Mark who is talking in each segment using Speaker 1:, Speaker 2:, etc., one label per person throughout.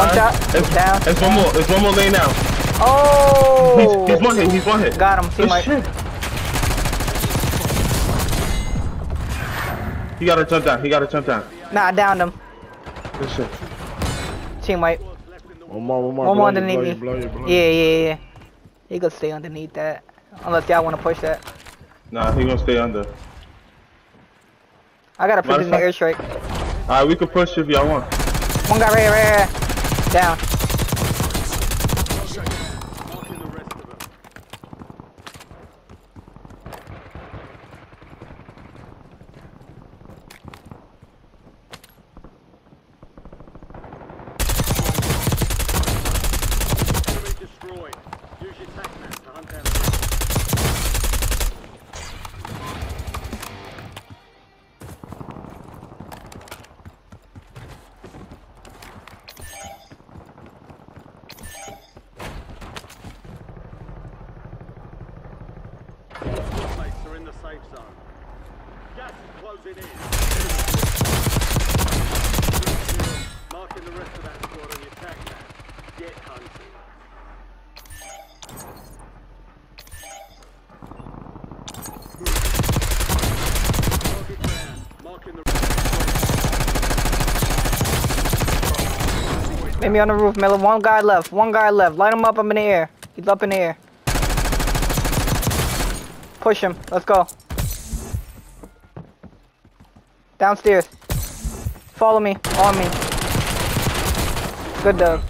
Speaker 1: One shot.
Speaker 2: It's,
Speaker 1: Down.
Speaker 2: It's one more. It's one more lane now.
Speaker 1: Oh!
Speaker 2: He's, he's one hit. He's one hit.
Speaker 1: Got him.
Speaker 2: Good
Speaker 1: Teammate.
Speaker 2: Oh, shit. He gotta jump down. He gotta jump down.
Speaker 1: Nah, I downed him.
Speaker 2: Good shit.
Speaker 1: Teammate.
Speaker 3: One more, one more.
Speaker 1: One more
Speaker 3: blow you,
Speaker 1: underneath
Speaker 3: blow
Speaker 1: me.
Speaker 3: you, blow you, blow you.
Speaker 1: Yeah, yeah, yeah. He gonna stay underneath that. Unless y'all want to push that.
Speaker 2: Nah, he gonna stay under.
Speaker 1: I got a
Speaker 2: Matter
Speaker 1: precision
Speaker 2: of
Speaker 1: airstrike.
Speaker 2: Alright, we can push if y'all want.
Speaker 1: One guy right here, right here. Down.
Speaker 4: In the safe zone. Gas is closing in. Marking the rest of that squad on your TACMAP. Get hunting.
Speaker 1: Maybe on the roof, Miller. One guy left. One guy left. Light him up. I'm in the air. He's up in the air. Push him. Let's go. Downstairs. Follow me. On me. Good dog.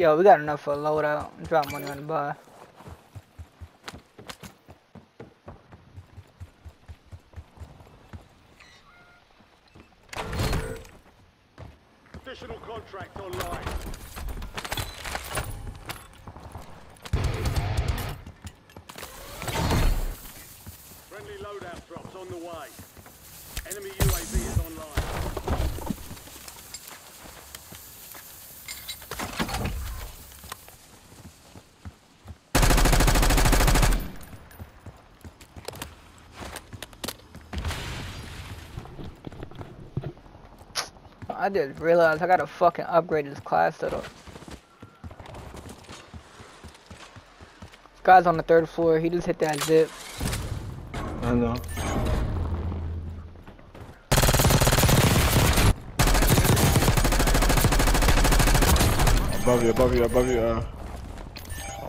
Speaker 1: Yo, we got enough for a loadout. Drop money on the bar.
Speaker 4: Additional contract online. Friendly loadout drops on the way. Enemy UAV is online.
Speaker 1: I just realized I gotta fucking upgrade this class setup. This guy's on the third floor. He just hit that zip.
Speaker 2: I know.
Speaker 3: Above you, above you, above you. Uh,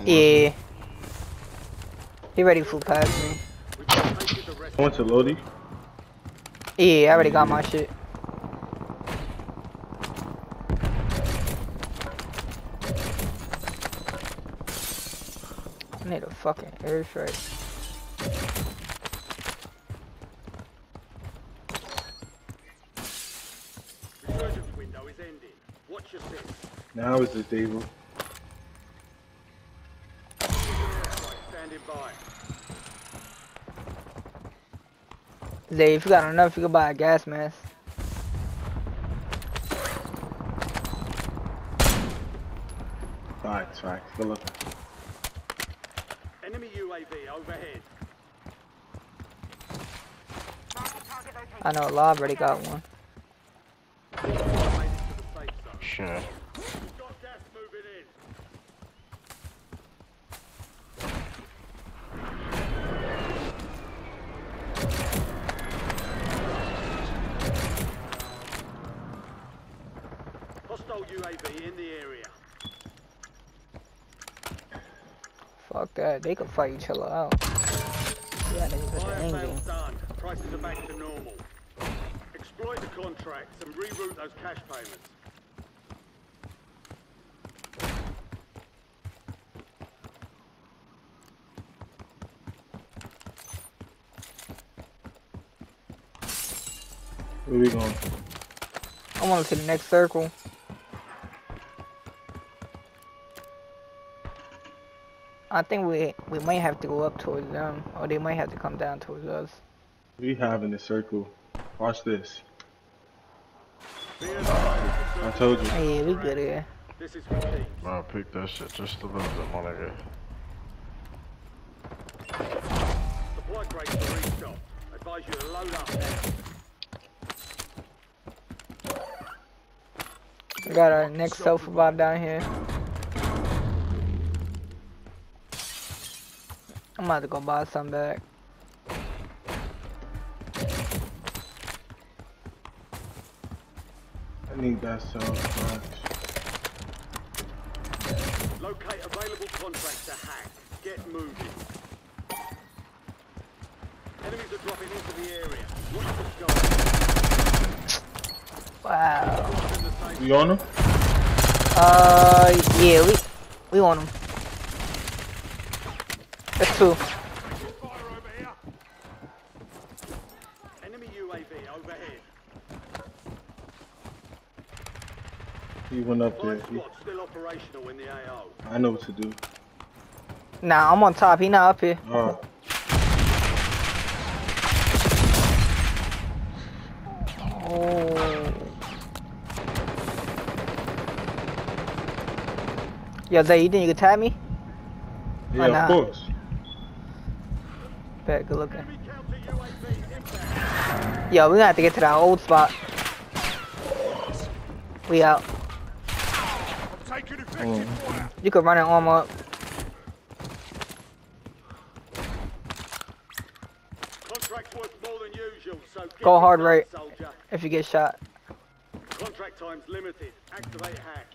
Speaker 1: Yeah. He ready flew past me.
Speaker 2: I went to Lodi.
Speaker 1: Yeah, I already got my shit. Need a fucking airstrike.
Speaker 4: is ending. Watch your six.
Speaker 2: Now it's the
Speaker 4: by.
Speaker 1: Zay, if you got enough, you can buy a gas mask.
Speaker 2: Facts, facts. Good looking.
Speaker 4: Enemy UAV overhead.
Speaker 1: I know Lob already got one.
Speaker 4: Sure. it to the safe zone.
Speaker 3: Shit.
Speaker 4: Got gas moving in. Hostile UAV in the area.
Speaker 1: Fuck that. They could fight each other out. Yeah, niggas with the
Speaker 4: Fire
Speaker 1: end
Speaker 4: sales
Speaker 1: game.
Speaker 4: done. Prices are back to normal. Exploit the contracts and reroute those cash payments.
Speaker 2: Where we going?
Speaker 1: I want to the next circle. I think we we might have to go up towards them, or they might have to come down towards us.
Speaker 2: We have in a circle. Watch this.
Speaker 4: Be
Speaker 2: I told you.
Speaker 1: Hey, yeah, we good here.
Speaker 4: This is for keeps.
Speaker 3: Pick that shit just a little bit, my nigga.
Speaker 4: Supply crates are restocked. Advise you to load up now.
Speaker 1: We got our next self revive down here. I'm about to go buy some back.
Speaker 2: I need that so much.
Speaker 4: Locate available contracts to hack. Get moving. Enemies are dropping into the area. Watch the sky.
Speaker 1: Wow.
Speaker 4: Drops in the safe
Speaker 2: We on them?
Speaker 1: Uh, yeah, we we want them. That's two.
Speaker 4: Enemy UAV overhead.
Speaker 2: He went up there.
Speaker 4: Five
Speaker 2: He,
Speaker 4: still operational in the AO.
Speaker 2: I know what to do.
Speaker 1: Nah, I'm on top. He not up here.
Speaker 2: Oh,
Speaker 1: Oh. Yo, Zay, you think you can tap me?
Speaker 2: yeah,
Speaker 1: nah.
Speaker 2: of course.
Speaker 1: Bet, good looking.
Speaker 4: Enemy counter UAV inbound.
Speaker 1: Yo, we gonna have to get to that old spot. We out.
Speaker 2: Mm.
Speaker 1: You could run an arm up.
Speaker 4: Contract's worth more than usual, so
Speaker 1: Go hard right.
Speaker 4: soldier.
Speaker 1: if you get shot.
Speaker 4: Contract time's limited. Activate hacks.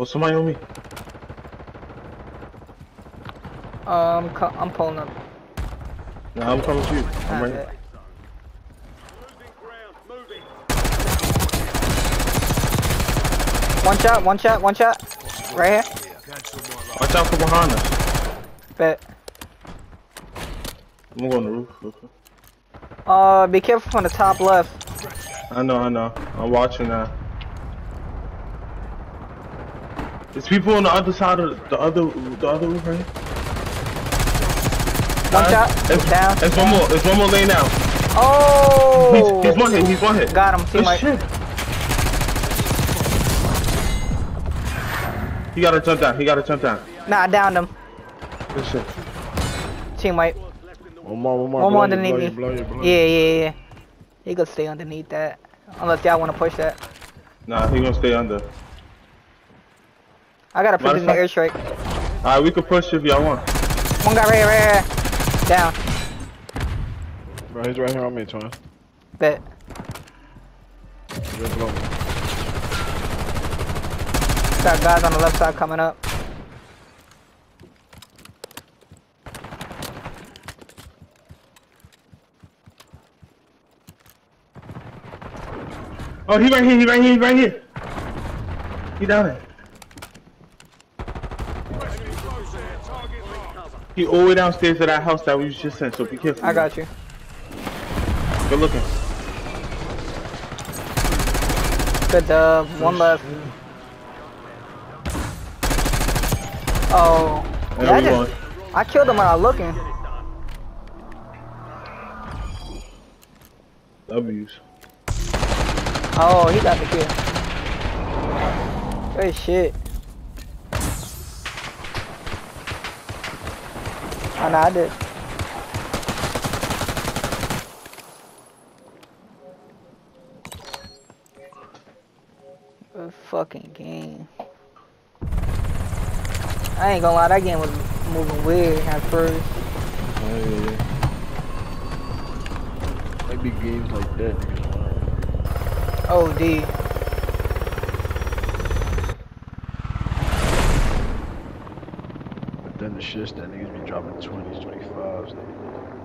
Speaker 2: Oh, somebody on me.
Speaker 1: Um, I'm pulling up.
Speaker 2: Nah, I'm coming to you. I'm right here.
Speaker 4: Losing ground. Moving.
Speaker 1: One shot, one shot, one shot. Right here.
Speaker 2: Watch out for behind us.
Speaker 1: Bet.
Speaker 2: I'm gonna the roof.
Speaker 1: Uh, be careful from the top left.
Speaker 2: I know, I know. I'm watching now. There's people on the other side of the other, the other roof right here.
Speaker 1: One
Speaker 2: Alright,
Speaker 1: shot.
Speaker 2: There's,
Speaker 1: Down.
Speaker 2: There's one more. There's one more lane now.
Speaker 1: Oh!
Speaker 2: He's, he's one hit. He's one hit.
Speaker 1: Got him,
Speaker 2: Good
Speaker 1: teammate.
Speaker 2: shit. He gotta jump down. He gotta jump down.
Speaker 1: Nah, I downed him.
Speaker 2: Good shit.
Speaker 1: Teammate.
Speaker 4: Squads left in the
Speaker 3: One more, one more.
Speaker 1: One more underneath me.
Speaker 3: blow you, blow
Speaker 1: Yeah,
Speaker 3: you.
Speaker 1: yeah, yeah. He gonna stay underneath that. Unless y'all want to push that.
Speaker 2: Nah, he gonna stay under.
Speaker 1: I got a precision airstrike.
Speaker 2: Alright, we can push if y'all want.
Speaker 1: One guy right here, right here. Down.
Speaker 3: Bro, he's right here on me, twin.
Speaker 1: Bet.
Speaker 3: Just blow me.
Speaker 1: Got guys on the left side coming up.
Speaker 2: Oh, he right here. He right here. He right here. He down there. He all the way downstairs to that house that we was just in. So be careful.
Speaker 1: I got you.
Speaker 2: Good looking.
Speaker 1: Good dub. One left. Oh. Yeah, I just. I killed him without looking.
Speaker 2: W's.
Speaker 1: Oh, he got the kill. Good shit. Oh, no, I did. Good fucking game. I ain't gonna lie, that game was moving weird at first.
Speaker 3: Hey. Maybe games like that, niggas the shit that niggas be dropping 20s, 25s. Nigga.